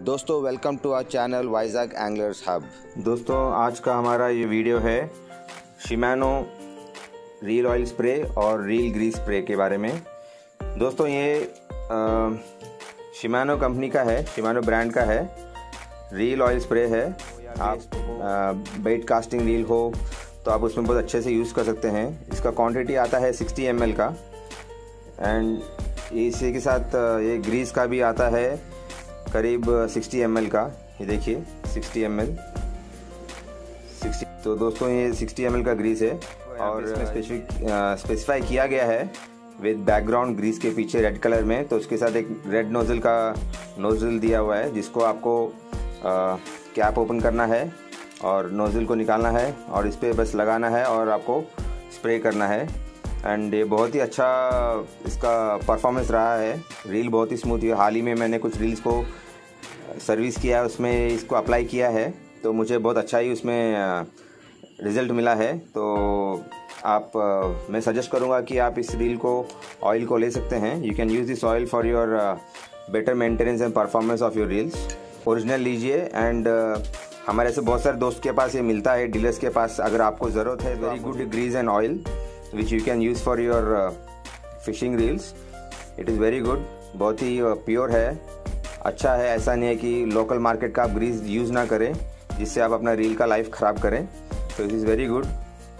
दोस्तों welcome to our channel Vizag anglers hub दोस्तों, आज का हमारा ये वीडियो है शिमानो रील ऑयल स्प्रे और रील ग्रीस स्प्रे के बारे में। दोस्तों, ये शिमानो कंपनी का है शिमानो ब्रांड का है। रील ऑयल स्प्रे है। आप बेट कास्टिंग रील हो तो आप उसमें बहुत अच्छे से यूज़ कर सकते हैं। इसका क्वांटिटी आता है 60 एम का। एंड इसी के साथ ये ग्रीस का भी आता है। करीब 60 एम का ये देखिए 60 एम एल। तो दोस्तों ये 60 एम का ग्रीस है और इसमें स्पेसिफिक स्पेसिफाई किया गया है विद बैकग्राउंड ग्रीस के पीछे रेड कलर में। तो उसके साथ एक रेड नोजल का नोजल दिया हुआ है जिसको आपको कैप ओपन करना है और नोजल को निकालना है और इस पर बस लगाना है और आपको स्प्रे करना है। एंड ये बहुत ही अच्छा इसका परफॉर्मेंस रहा है। रील बहुत ही स्मूथ है हाल ही में मैंने कुछ रील्स को सर्विस किया, उसमें इसको अप्लाई किया है तो मुझे बहुत अच्छा ही उसमें रिज़ल्ट मिला है। तो आप मैं सजेस्ट करूँगा कि आप इस रील को ऑयल को ले सकते हैं। You can use this oil for your better maintenance and performance of your reels original लीजिए एंड हमारे ऐसे बहुत सारे दोस्त के पास ये मिलता है डीलर्स के पास अगर आपको ज़रूरत है very good grease and oil which you can use for your fishing reels it is very good बहुत ही प्योर है। अच्छा है ऐसा नहीं है कि लोकल मार्केट का आप ग्रीस यूज़ ना करें जिससे आप अपना रील का लाइफ ख़राब करें। तो इट इज़ वेरी गुड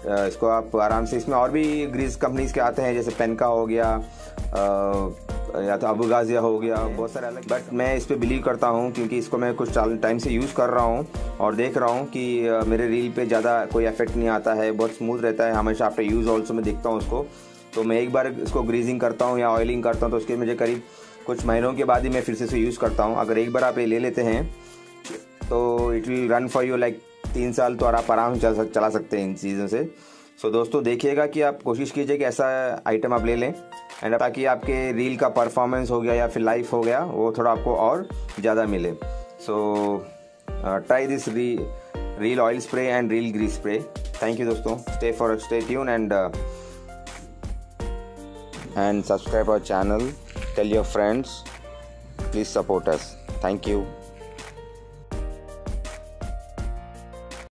इसको आप आराम से इसमें और भी ग्रीस कंपनीज़ के आते हैं जैसे पेनका हो गया uh, या तो अबू गाजिया हो गया बहुत सारे अलग बट मैं इस पर बिलीव करता हूँ क्योंकि इसको मैं कुछ टाइम से यूज़ कर रहा हूँ और देख रहा हूँ कि uh, मेरे रील पे ज़्यादा कोई इफ़ेक्ट नहीं आता है बहुत स्मूथ रहता है हमेशा आफ्टर यूज़ ऑल्सो मैं देखता हूँ उसको। तो मैं एक बार इसको ग्रीजिंग करता हूँ या ऑयलिंग करता हूँ तो उसके मुझे करीब कुछ महीनों के बाद ही मैं फिर से इसे यूज़ करता हूँ। अगर एक बार आप ये ले लेते हैं तो it will run for you like तीन साल तो आप आराम से चला सकते हैं इन चीज़ों से। सो so, दोस्तों देखिएगा कि आप कोशिश कीजिए कि ऐसा आइटम आप ले लें। एंड ताकि आपके रील का परफॉर्मेंस हो गया या फिर लाइफ हो गया वो थोड़ा आपको और ज़्यादा मिले। So try this re reel oil spray and reel grease spray thank you दोस्तों। Stay for stay tune and and subscribe our channel tell your friends please support us. Thank you